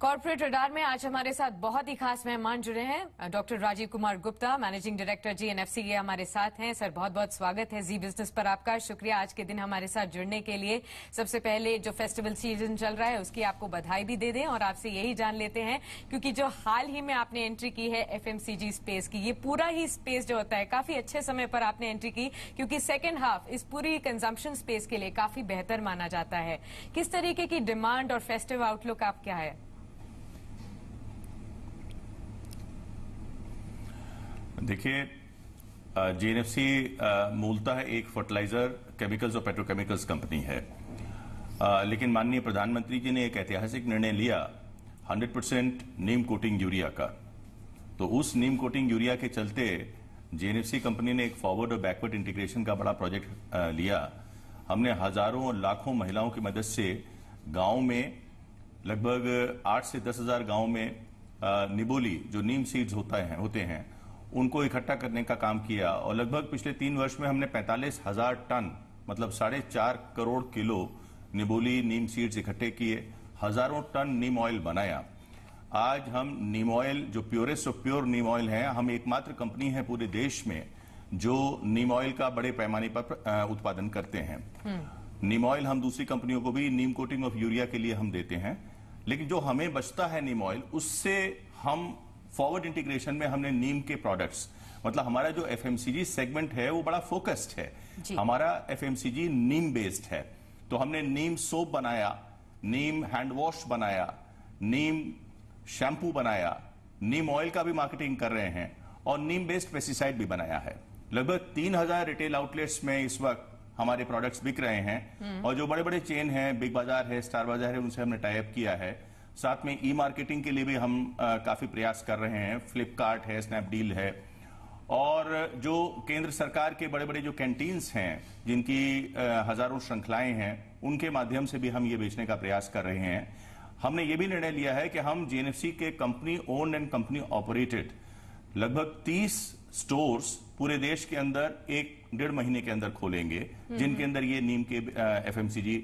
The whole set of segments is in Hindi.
कॉर्पोरेट रडार में आज हमारे साथ बहुत ही खास मेहमान जुड़े हैं। Doctor Rajiv Kumar Gupta, managing director ji GNFC के हमारे साथ हैं। सर बहुत बहुत स्वागत है जी बिज़नेस पर आपका। शुक्रिया आज के दिन हमारे साथ जुड़ने के लिए। सबसे पहले जो फेस्टिवल सीज़न चल रहा है, उसकी आपको बधाई भी दे दें और आपसे यही जान लेते हैं, क्योंकि जो हाल ही में आपने एंट्री की है एफएमसीजी स्पेस की, ये पूरा ही स्पेस जो होता है, काफ़ी अच्छे समय पर आपने एंट्री की, क्योंकि सेकेंड हाफ़ इस पूरी कंजम्पशन स्पेस के लिए काफ़ी बेहतर माना जाता है। किस तरीके की डिमांड और फेस्टिव आउटलुक आप क्या है? देखिए जीएनएफसी मूलतः एक फर्टिलाइज़र केमिकल्स और पेट्रोकेमिकल्स कंपनी है। आ, लेकिन माननीय प्रधानमंत्री जी ने एक ऐतिहासिक निर्णय लिया 100 परसेंट नीम कोटिंग यूरिया का। तो उस नीम कोटिंग यूरिया के चलते जीएनएफसी कंपनी ने एक फॉरवर्ड और बैकवर्ड इंटीग्रेशन का बड़ा प्रोजेक्ट लिया। हमने हज़ारों और लाखों महिलाओं की मदद से गाँव में लगभग आठ से दस हज़ार गाँव में निबोली जो नीम सीड्स होता है होते हैं उनको इकट्ठा करने का काम किया और लगभग पिछले तीन वर्ष में हमने पैंतालीस हज़ार टन मतलब साढ़े चार करोड़ किलो निबोली नीम सीड्स इकट्ठे किए हज़ारों टन नीम ऑयल बनाया। आज हम नीम ऑयल जो purest of pure neem oil है हम एकमात्र कंपनी है पूरे देश में जो नीम ऑयल का बड़े पैमाने पर उत्पादन करते हैं। नीम ऑयल हम दूसरी कंपनियों को भी नीम कोटिंग ऑफ़ यूरिया के लिए हम देते हैं लेकिन जो हमें बचता है नीम ऑयल उससे हम फॉरवर्ड इंटीग्रेशन में हमने नीम के प्रोडक्ट्स मतलब हमारा जो एफएमसीजी सेगमेंट है वो बड़ा फोकस्ड है। हमारा एफएमसीजी नीम बेस्ड है। तो हमने नीम सोप बनाया नीम हैंड वॉश बनाया नीम शैम्पू बनाया नीम ऑयल का भी मार्केटिंग कर रहे हैं और नीम बेस्ड पेस्टिसाइड भी बनाया है। लगभग तीन हज़ार रिटेल आउटलेट्स में इस वक्त हमारे प्रोडक्ट्स बिक रहे हैं। और जो बड़े बड़े चेन हैं बिग बाज़ार है स्टार बाज़ार है उनसे हमने टाइप किया है। साथ में ई मार्केटिंग के लिए भी हम आ, काफ़ी प्रयास कर रहे हैं। फ्लिपकार्ट है स्नैपडील है। और जो केंद्र सरकार के बड़े बड़े जो कैंटीन्स हैं जिनकी आ, हज़ारों श्रृंखलाएँ हैं उनके माध्यम से भी हम ये बेचने का प्रयास कर रहे हैं। हमने ये भी निर्णय लिया है कि हम जीएनएफसी के company own and company operated लगभग 30 स्टोर्स पूरे देश के अंदर एक डेढ़ महीने के अंदर खोलेंगे जिनके अंदर ये नीम के एफएमसीजी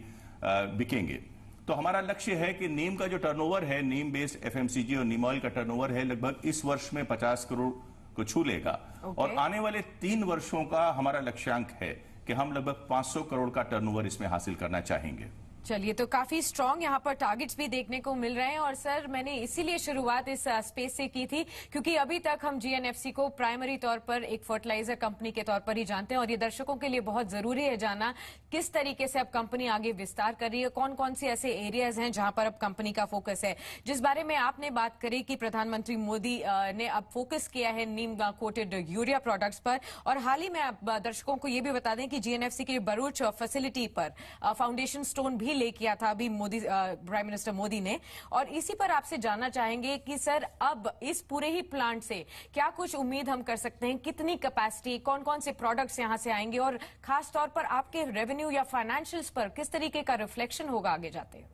बिकेंगे। तो हमारा लक्ष्य है कि नीम का जो टर्नओवर है नीम बेस्ड एफएमसीजी और नीम ऑयल का टर्नओवर है लगभग इस वर्ष में 50 करोड़ को छू लेगा okay. और आने वाले तीन वर्षों का हमारा लक्ष्यांक है कि हम लगभग 500 करोड़ का टर्नओवर इसमें हासिल करना चाहेंगे चलिए तो काफ़ी स्ट्रांग यहाँ पर टारगेट्स भी देखने को मिल रहे हैं और सर मैंने इसीलिए शुरुआत इस स्पेस से की थी क्योंकि अभी तक हम जीएनएफसी को प्राइमरी तौर पर एक फर्टिलाइज़र कंपनी के तौर पर ही जानते हैं और ये दर्शकों के लिए बहुत ज़रूरी है जाना किस तरीके से अब कंपनी आगे विस्तार कर रही है कौन कौन से ऐसे एरियाज़ हैं जहाँ पर अब कंपनी का फोकस है। जिस बारे में आपने बात करी कि प्रधानमंत्री मोदी ने अब फोकस किया है नीम कोटेड यूरिया प्रोडक्ट्स पर और हाल ही में दर्शकों को यह भी बता दें कि जीएनएफसी की बरूच फैसिलिटी पर फाउंडेशन स्टोन भी ले किया था अभी मोदी प्राइम मिनिस्टर मोदी ने। और इसी पर आपसे जानना चाहेंगे कि सर, अब इस पूरे ही प्लांट से क्या कुछ उम्मीद हम कर सकते हैं? कितनी कैपेसिटी कौन कौन से प्रोडक्ट्स यहाँ से आएँगे? और खास तौर पर आपके रेवेन्यू या फाइनेंशियल्स पर किस तरीके का रिफ्लेक्शन होगा आगे जाते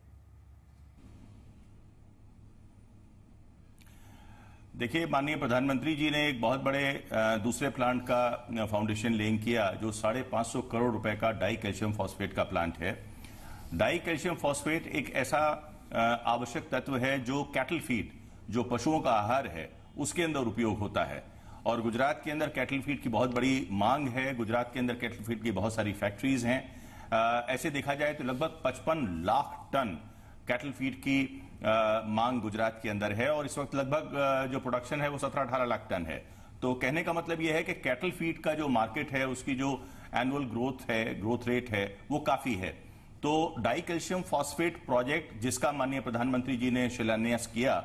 देखिए, माननीय प्रधानमंत्री जी ने एक बहुत बड़े दूसरे प्लांट का फाउंडेशन लेंग किया, जो साढ़े पाँच सौ करोड़ रुपए का डाई कैल्शियम फॉस्फेट का प्लांट है। डाई कैल्शियम फॉस्फेट एक ऐसा आवश्यक तत्व है जो कैटल फ़ीड जो पशुओं का आहार है उसके अंदर उपयोग होता है। और गुजरात के अंदर कैटल फ़ीड की बहुत बड़ी मांग है। गुजरात के अंदर कैटल फ़ीड की बहुत सारी फैक्ट्रीज हैं। ऐसे देखा जाए तो लगभग 55 लाख टन कैटल फ़ीड की आ, मांग गुजरात के अंदर है। और इस वक्त लगभग जो प्रोडक्शन है वो 17-18 लाख टन है। तो कहने का मतलब यह है कि कैटल फ़ीड का जो मार्केट है उसकी जो एनुअल ग्रोथ है ग्रोथ रेट है वो काफ़ी है। तो डाई कैल्शियम फॉस्फेट प्रोजेक्ट जिसका माननीय प्रधानमंत्री जी ने शिलान्यास किया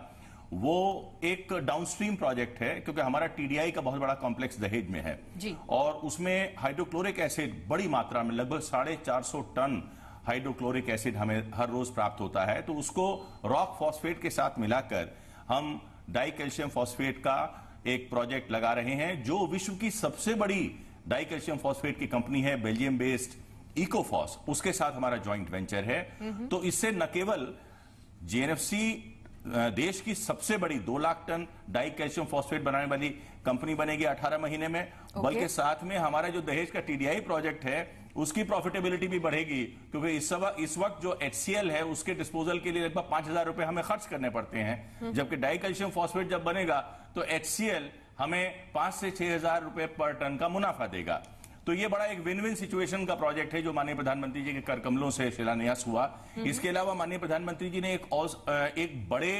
वो एक डाउनस्ट्रीम प्रोजेक्ट है क्योंकि हमारा टीडीआई का बहुत बड़ा कॉम्प्लेक्स दहेज में है जी। और उसमें हाइड्रोक्लोरिक एसिड बड़ी मात्रा में लगभग साढ़े चार सौ टन हाइड्रोक्लोरिक एसिड हमें हर रोज प्राप्त होता है तो उसको रॉक फॉस्फेट के साथ मिलाकर हम डाई कैल्शियम फॉस्फेट का एक प्रोजेक्ट लगा रहे हैं जो विश्व की सबसे बड़ी डाई कैल्शियम फॉस्फेट की कंपनी है बेल्जियम बेस्ड इकोफॉस उसके साथ हमारा ज्वाइंट वेंचर है। तो इससे न केवल जीएनएफसी देश की सबसे बड़ी दो lakh ton di calcium phosphate बनाने वाली कंपनी बनेगी 18 महीने में। बल्कि साथ में हमारा जो दहेज का टीडीआई प्रोजेक्ट है उसकी प्रॉफिटेबिलिटी भी बढ़ेगी। क्योंकि इस वक्त इस वक्त जो एचसीएल है उसके डिस्पोजल के लिए लगभग पाँच हज़ार रुपए हमें खर्च करने पड़ते हैं। जबकि डाई कैल्शियम फॉस्फेट जब बनेगा तो एचसीएल हमें पाँच से छह हज़ार रुपए पर टन का मुनाफा देगा। तो ये बड़ा एक विन विन सिचुएशन का प्रोजेक्ट है जो माननीय प्रधानमंत्री जी के कर कमलों से शिलान्यास हुआ। इसके अलावा माननीय प्रधानमंत्री जी ने एक और एक बड़े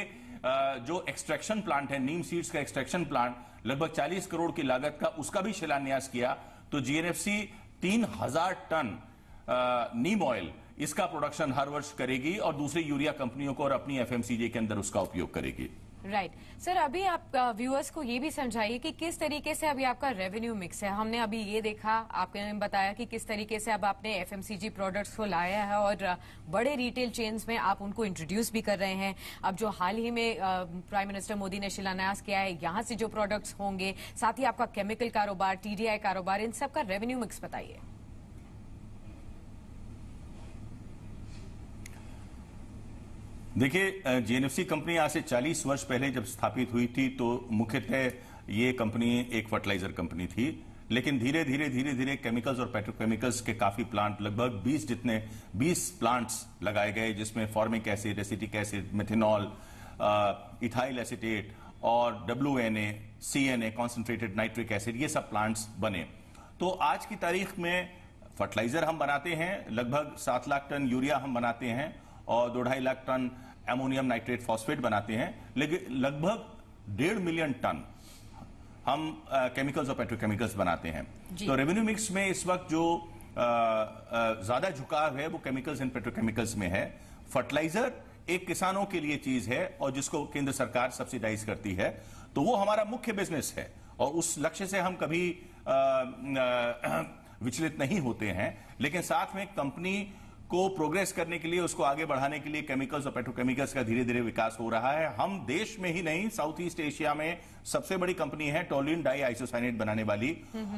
जो एक्सट्रैक्शन प्लांट है नीम सीड्स का एक्सट्रैक्शन प्लांट लगभग 40 करोड़ की लागत का उसका भी शिलान्यास किया। तो जीएनएफसी तीन हज़ार टन नीम ऑयल इसका प्रोडक्शन हर वर्ष करेगी और दूसरी यूरिया कंपनियों को और अपनी एफएमसीजी के अंदर उसका उपयोग करेगी। Right right. सर अभी आप व्यूअर्स को ये भी समझाइए कि किस तरीके से अभी आपका रेवेन्यू मिक्स है? हमने अभी ये देखा आपने बताया कि किस तरीके से अब आपने एफएमसीजी प्रोडक्ट्स को लाया है और बड़े रिटेल चेन्स में आप उनको इंट्रोड्यूस भी कर रहे हैं। अब जो हाल ही में प्राइम मिनिस्टर मोदी ने शिलान्यास किया है, यहाँ से जो प्रोडक्ट्स होंगे, साथ ही आपका केमिकल कारोबार टीडीआई कारोबार, इन सबका रेवेन्यू मिक्स बताइए। देखिए जीएनएफसी कंपनी आज से 40 वर्ष पहले जब स्थापित हुई थी तो मुख्यतः ये कंपनी एक फर्टिलाइज़र कंपनी थी। लेकिन धीरे धीरे धीरे धीरे केमिकल्स और पेट्रोकेमिकल्स के काफ़ी प्लांट लगभग 20 जितने 20 प्लांट्स लगाए गए, जिसमें formic acid acetic acid methanol ethyl acetate और W N A C N A concentrated nitric acid ये सब प्लांट्स बने। तो आज की तारीख में फर्टिलाइज़र हम बनाते हैं, लगभग सात लाख टन यूरिया हम बनाते हैं और दो ढाई lakh tonne ammonium nitrate phosphate बनाते हैं लेकिन लगभग डेढ़ मिलियन टन हम केमिकल्स और पेट्रोकेमिकल्स बनाते हैं। तो रेवेन्यू मिक्स में इस वक्त जो ज़्यादा झुकाव है वो केमिकल्स एंड पेट्रोकेमिकल्स में है। फर्टिलाइज़र एक किसानों के लिए चीज़ है और जिसको केंद्र सरकार सब्सिडाइज करती है। तो वो हमारा मुख्य बिज़नेस है और उस लक्ष्य से हम कभी आ, आ, विचलित नहीं होते हैं। लेकिन साथ में कंपनी को प्रोग्रेस करने के लिए उसको आगे बढ़ाने के लिए केमिकल्स और पेट्रोकेमिकल्स का धीरे धीरे विकास हो रहा है। हम देश में ही नहीं साउथ ईस्ट एशिया में सबसे बड़ी कंपनी है टोलिन डाई आइसोसाइनेट बनाने वाली।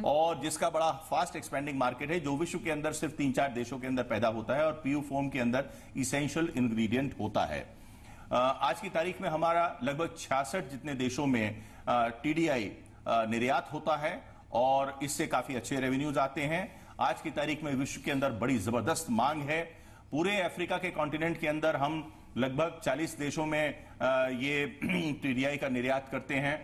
और जिसका बड़ा फास्ट एक्सपेंडिंग मार्केट है जो विश्व के अंदर सिर्फ़ तीन चार देशों के अंदर पैदा होता है और पीयू फोम के अंदर इसेंशियल इंग्रीडियंट होता है। आज की तारीख में हमारा लगभग छियासठ जितने देशों में टीडीआई निर्यात होता है और इससे काफ़ी अच्छे रेवेन्यूज आते हैं। आज की तारीख में विश्व के अंदर बड़ी ज़बरदस्त मांग है। पूरे अफ्रीका के कॉन्टिनेंट के अंदर हम लगभग 40 देशों में ये टीडीआई का निर्यात करते हैं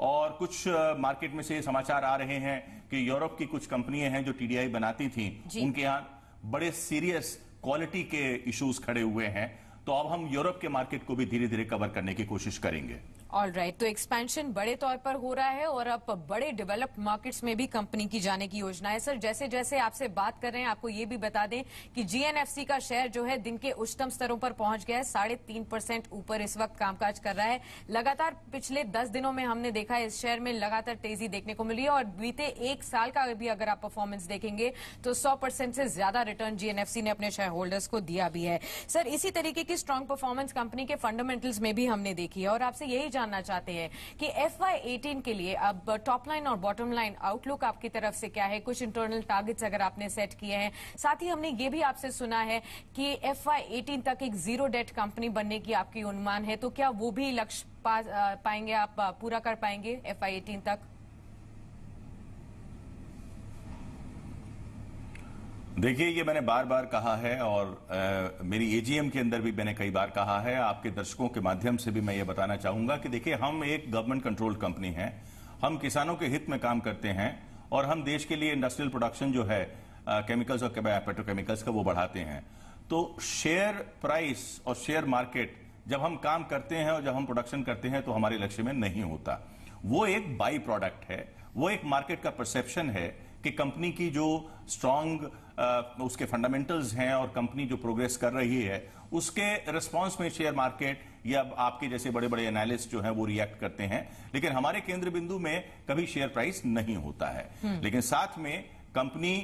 और कुछ मार्केट में से समाचार आ रहे हैं कि यूरोप की कुछ कंपनियाँ हैं जो टीडीआई बनाती थी। उनके यहाँ बड़े सीरियस क्वालिटी के इश्यूज़ खड़े हुए हैं। तो अब हम यूरोप के मार्केट को भी धीरे धीरे कवर करने की कोशिश करेंगे। ऑल राइट तो एक्सपेंशन बड़े तौर पर हो रहा है और अब बड़े डेवलप्ड मार्केट्स में भी कंपनी की जाने की योजना है। सर जैसे जैसे आपसे बात कर रहे हैं, आपको ये भी बता दें कि जीएनएफसी का शेयर जो है दिन के उच्चतम स्तरों पर पहुँच गया है। साढ़े तीन परसेंट ऊपर इस वक्त कामकाज कर रहा है। लगातार पिछले दस दिनों में हमने देखा है, इस शेयर में लगातार तेज़ी देखने को मिली है और बीते एक साल का भी अगर आप परफॉर्मेंस देखेंगे तो सौ से ज़्यादा रिटर्न जीएनएफसी ने अपने शेयर होल्डर्स को दिया भी है। सर, इसी तरीके की स्ट्रांग परफॉर्मेंस कंपनी के फंडामेंटल्स में भी हमने देखी है और आपसे यही जानना चाहते हैं कि एफ़ वाई के लिए अब टॉप लाइन और बॉटम लाइन आउटलुक आपकी तरफ़ से क्या है? कुछ इंटरनल टारगेट्स अगर आपने सेट किए हैं। साथ ही हमने ये भी आपसे सुना है कि एफ़ वाई एटीन तक एक ज़ीरो डेट कंपनी बनने की आपकी अनुमान है। तो क्या वो भी लक्ष्य पाएँगे आप पूरा कर पाएँगे एफ़ आई एटीन तक? देखिए ये मैंने बार बार कहा है और आ, मेरी एजीएम के अंदर भी मैंने कई बार कहा है। आपके दर्शकों के माध्यम से भी मैं ये बताना चाहूँगा कि देखिए हम एक गवर्नमेंट कंट्रोल कंपनी है। हम किसानों के हित में काम करते हैं और हम देश के लिए इंडस्ट्रियल प्रोडक्शन जो है केमिकल्स और पेट्रोकेमिकल्स का वो बढ़ाते हैं। तो शेयर प्राइस और शेयर मार्केट जब हम काम करते हैं और जब हम प्रोडक्शन करते हैं तो हमारे लक्ष्य में नहीं होता। वो एक बाई प्रोडक्ट है। वो एक मार्केट का परसेप्शन है कि कंपनी की जो स्ट्रांग उसके फंडामेंटल्स हैं और कंपनी जो प्रोग्रेस कर रही है उसके रिस्पांस में शेयर मार्केट या आपके जैसे बड़े बड़े एनालिस्ट जो है वो रिएक्ट करते हैं लेकिन हमारे केंद्र बिंदु में कभी शेयर प्राइस नहीं होता है हम्म। लेकिन साथ में कंपनी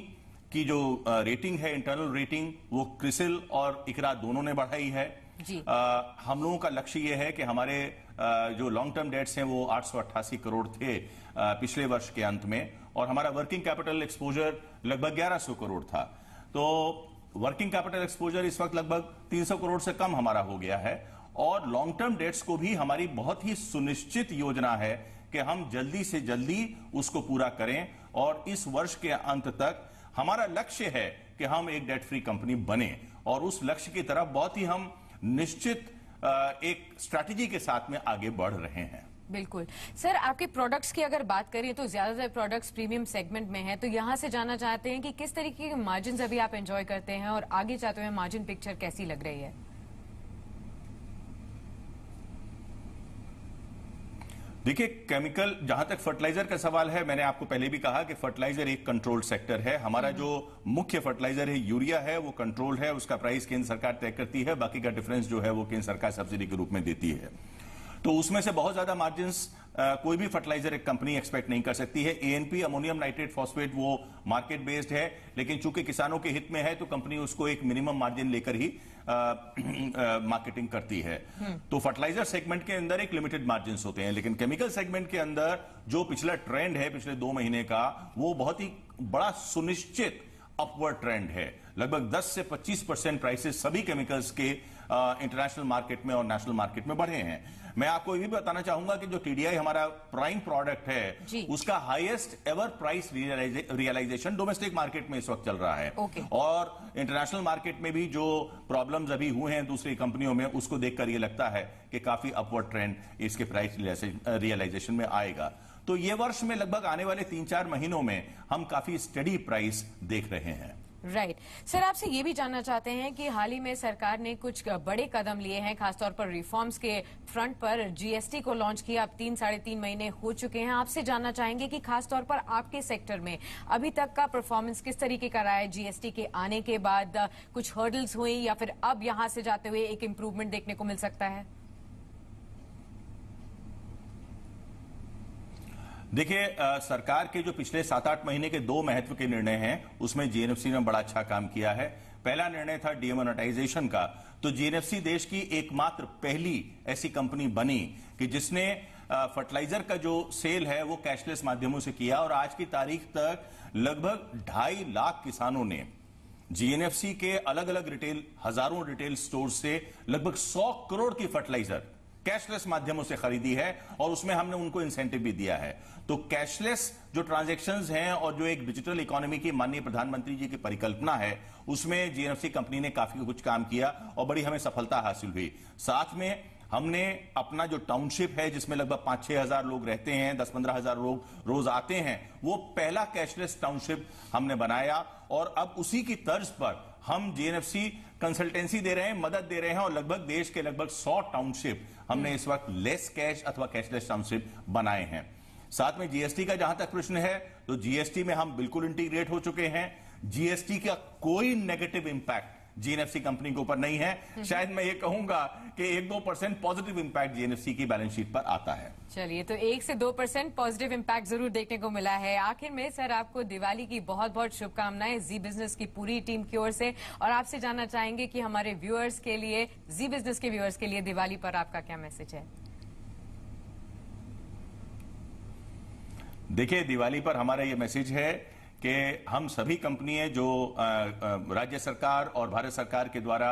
की जो रेटिंग है इंटरनल रेटिंग वो क्रिसिल और इकरा दोनों ने बढ़ाई है जी। आ, हम लोगों का लक्ष्य ये है कि हमारे जो लॉन्ग टर्म डेट्स हैं वो आठ सौ अट्ठासी करोड़ थे पिछले वर्ष के अंत में। और हमारा वर्किंग कैपिटल एक्सपोजर लगभग 1100 करोड़ था। तो वर्किंग कैपिटल एक्सपोजर इस वक्त लगभग 300 करोड़ से कम हमारा हो गया है। और लॉन्ग टर्म डेट्स को भी हमारी बहुत ही सुनिश्चित योजना है कि हम जल्दी से जल्दी उसको पूरा करें। और इस वर्ष के अंत तक हमारा लक्ष्य है कि हम एक डेट फ्री कंपनी बने। और उस लक्ष्य की तरफ़ बहुत ही हम निश्चित एक स्ट्रैटेजी के साथ में आगे बढ़ रहे हैं। बिल्कुल। सर, आपके प्रोडक्ट्स की अगर बात करें तो ज़्यादातर प्रोडक्ट्स प्रीमियम सेगमेंट में है। तो यहाँ से जाना चाहते हैं कि किस तरीके के मार्जिन अभी आप एंजॉय करते हैं और आगे जाते हुए मार्जिन पिक्चर कैसी लग रही है? देखिए केमिकल जहाँ तक फर्टिलाइज़र का सवाल है मैंने आपको पहले भी कहा कि फर्टिलाइज़र एक कंट्रोल सेक्टर है। हमारा जो मुख्य फर्टिलाइज़र है यूरिया है वो कंट्रोल है उसका प्राइस केंद्र सरकार तय करती है बाकी का डिफरेंस जो है वो केंद्र सरकार सब्सिडी के रूप में देती है। तो उसमें से बहुत ज़्यादा मार्जिन कोई भी फर्टिलाइज़र एक कंपनी एक्सपेक्ट नहीं कर सकती है। एएनपी अमोनियम नाइट्रेट फॉस्फेट वो मार्केट बेस्ड है लेकिन चूँकि किसानों के हित में है तो कंपनी उसको एक मिनिमम मार्जिन लेकर ही मार्केटिंग करती है। हम्म। तो फर्टिलाइज़र सेगमेंट के अंदर एक लिमिटेड मार्जिन होते हैं लेकिन केमिकल सेगमेंट के अंदर जो पिछला ट्रेंड है पिछले दो महीने का वो बहुत ही बड़ा सुनिश्चित अपवर्ड ट्रेंड है। लगभग 10 से 25 परसेंट प्राइसेस सभी केमिकल्स के इंटरनेशनल मार्केट में और नेशनल मार्केट में बढ़े हैं। मैं आपको ये भी बताना चाहूँगा कि जो टीडीआई हमारा प्राइम प्रोडक्ट है उसका highest ever price realisation domestic market में इस वक्त चल रहा है। Okay. और इंटरनेशनल मार्केट में भी जो प्रॉब्लम्स अभी हुए हैं दूसरी कंपनियों में उसको देखकर ये लगता है कि काफ़ी अपवर्ड ट्रेंड इसके प्राइस रियलाइजेशन में आएगा। तो ये वर्ष में लगभग आने वाले तीन चार महीनों में हम काफ़ी स्टडी प्राइस देख रहे हैं। Right right. सर आपसे ये भी जानना चाहते हैं कि हाल ही में सरकार ने कुछ बड़े कदम लिए हैं, खासतौर पर रिफॉर्म्स के फ्रंट पर। जीएसटी को लॉन्च किया, अब तीन, साढ़े तीन महीने हो चुके हैं। आपसे जानना चाहेंगे कि खासतौर पर आपके सेक्टर में अभी तक का परफॉर्मेंस किस तरीके का रहा है? जीएसटी के आने के बाद कुछ हर्डल्स हुई या फिर अब यहाँ से जाते हुए एक इम्प्रूवमेंट देखने को मिल सकता है? देखिए सरकार के जो पिछले सात आठ महीने के दो महत्व के निर्णय हैं, उसमें जीएनएफसी ने बड़ा अच्छा काम किया है। पहला निर्णय था डीमोनेटाइजेशन का। तो जीएनएफसी देश की एकमात्र पहली ऐसी कंपनी बनी कि जिसने फर्टिलाइज़र का जो सेल है, वो कैशलेस माध्यमों से किया और आज की तारीख तक लगभग ढाई लाख किसानों ने जीएनएफसी के अलग अलग रिटेल हज़ारों रिटेल स्टोर से लगभग सौ करोड़ की फर्टिलाइज़र कैशलेस माध्यमों से खरीदी है और उसमें हमने उनको इंसेंटिव भी दिया है। तो कैशलेस जो ट्रांजेक्शन हैं और जो एक डिजिटल इकोनॉमी की माननीय प्रधानमंत्री जी की परिकल्पना है, उसमें जीएनएफसी कंपनी ने काफ़ी कुछ काम किया और बड़ी हमें सफलता हासिल हुई। साथ में हमने अपना जो टाउनशिप है, जिसमें लगभग पाँच छह हज़ार लोग रहते हैं दस पंद्रह हज़ार लोग रोज आते हैं, वो पहला कैशलेस टाउनशिप हमने बनाया और अब उसी की तर्ज पर हम जीएनएफसी कंसल्टेंसी दे रहे हैं, मदद दे रहे हैं और लगभग देश के लगभग सौ टाउनशिप हमने इस वक्त लेस कैश अथवा कैशलेस टाउनशिप बनाए हैं। साथ में जीएसटी का जहाँ तक प्रश्न है तो जीएसटी में हम बिल्कुल इंटीग्रेट हो चुके हैं। जीएसटी का कोई नेगेटिव इंपैक्ट जीएनएफसी कंपनी के ऊपर नहीं है। शायद मैं ये कहूँगा कि एक दो परसेंट पॉजिटिव इंपैक्ट जीएनएफसी की बैलेंस शीट पर आता है। चलिए तो एक से दो परसेंट पॉजिटिव इम्पैक्ट ज़रूर देखने को मिला है। आखिर में सर आपको दिवाली की बहुत बहुत शुभकामनाएँ जी बिज़नेस की पूरी टीम की ओर से। और आपसे जानना चाहेंगे कि हमारे व्यूअर्स के लिए जी बिज़नेस के व्यूअर्स के लिए दिवाली पर आपका क्या मैसेज है? देखिए दिवाली पर हमारा ये मैसेज है कि हम सभी कंपनियाँ जो राज्य सरकार और भारत सरकार के द्वारा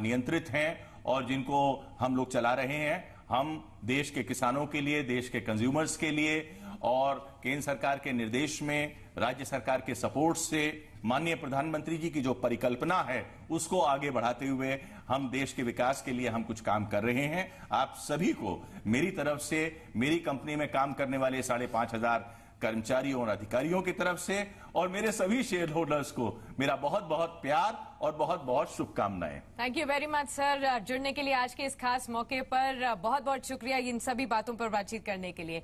नियंत्रित हैं और जिनको हम लोग चला रहे हैं। हम देश के किसानों के लिए, देश के कंज्यूमर्स के लिए और केंद्र सरकार के निर्देश में, राज्य सरकार के सपोर्ट से माननीय प्रधानमंत्री जी की जो परिकल्पना है, उसको आगे बढ़ाते हुए हम देश के विकास के लिए हम कुछ काम कर रहे हैं। आप सभी को मेरी तरफ़ से मेरी कंपनी में काम करने वाले साढ़े पाँच हज़ार कर्मचारियों और अधिकारियों की तरफ़ से और मेरे सभी शेयर होल्डर्स को मेरा बहुत बहुत प्यार और बहुत बहुत शुभकामनाएँ। Thank you very much sir जुड़ने के लिए आज के इस खास मौके पर बहुत बहुत शुक्रिया इन सभी बातों पर बातचीत करने के लिए।